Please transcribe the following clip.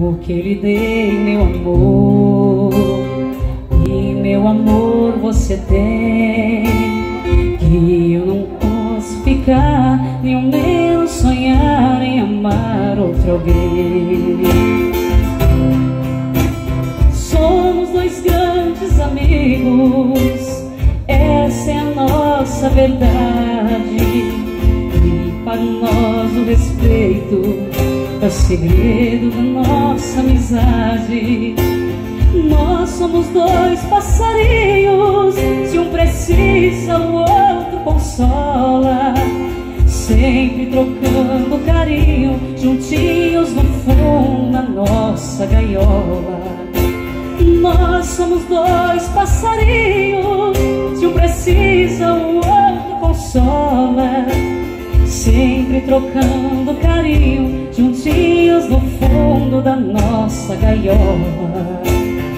Porque lhe dei meu amor. E meu amor você tem Que eu não posso ficar Nem ao menos sonhar em amar outro alguém. Somos dois grandes amigos Essa é a nossa verdade. E para nós o respeito é o segredo da nossa amizade. Nós somos dois passarinhos, se um precisa, o outro consola. Sempre trocando carinho, juntinhos no fundo da nossa gaiola. Nós somos dois passarinhos, se um precisa, o outro consola sempre trocando fundo da nossa gaiola.